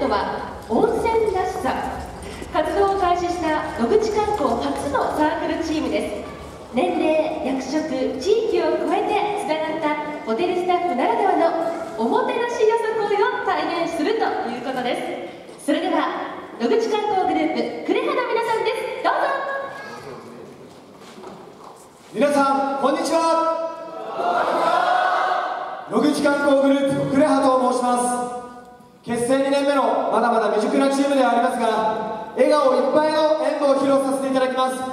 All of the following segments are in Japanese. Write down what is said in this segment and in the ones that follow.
トは「温泉らしさ」活動を開始した野口観光初のサークルチームです。年齢役職地域を超えてつながったホテルスタッフならではのおもてなしよさこいを体現するということです。それでは野口観光グループ呉羽の皆さんです。どうぞ。皆さんこんにちは。野口観光グループ呉羽と申します。結成2年目のまだまだ未熟なチームではありますが笑顔いっぱいの演舞を披露させていただきます。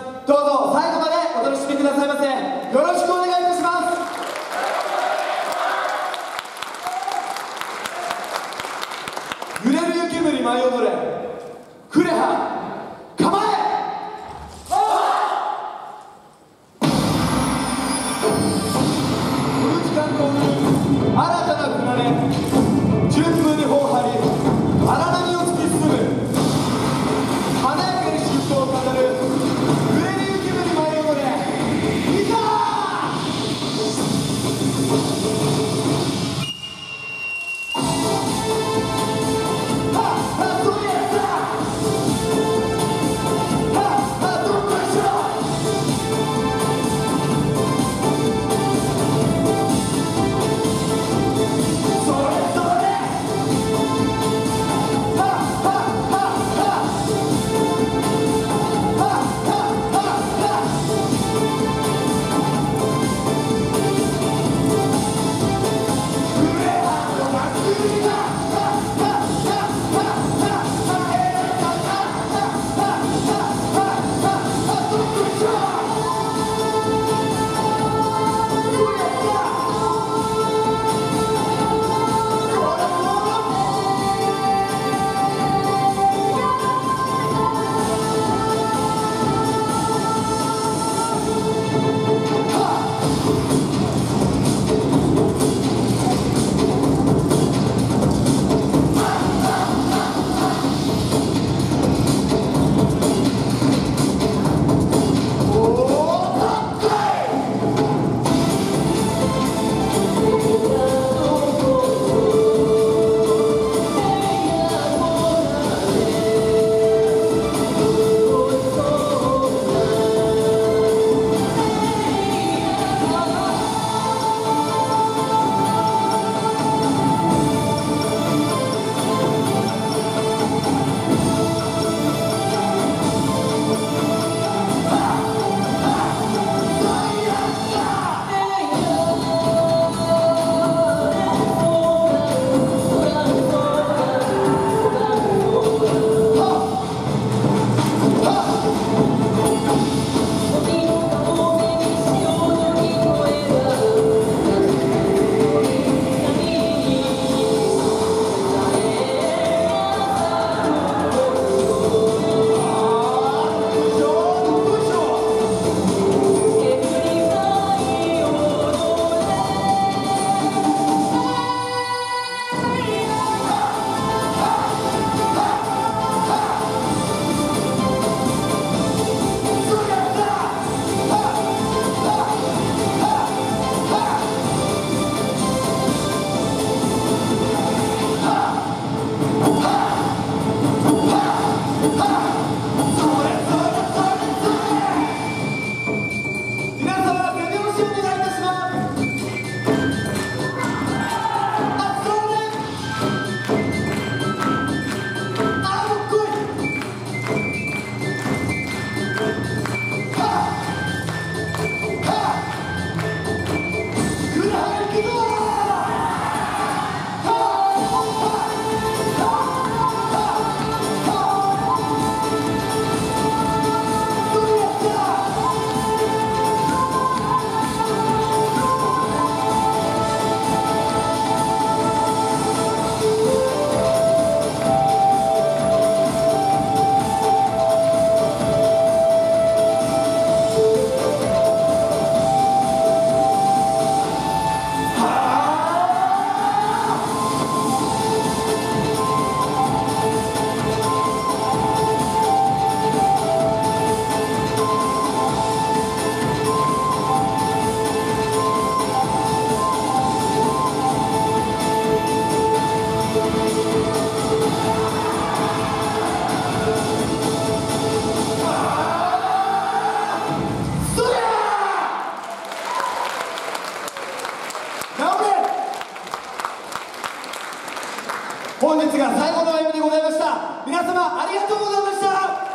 の由美でございました。皆様ありがとうございました。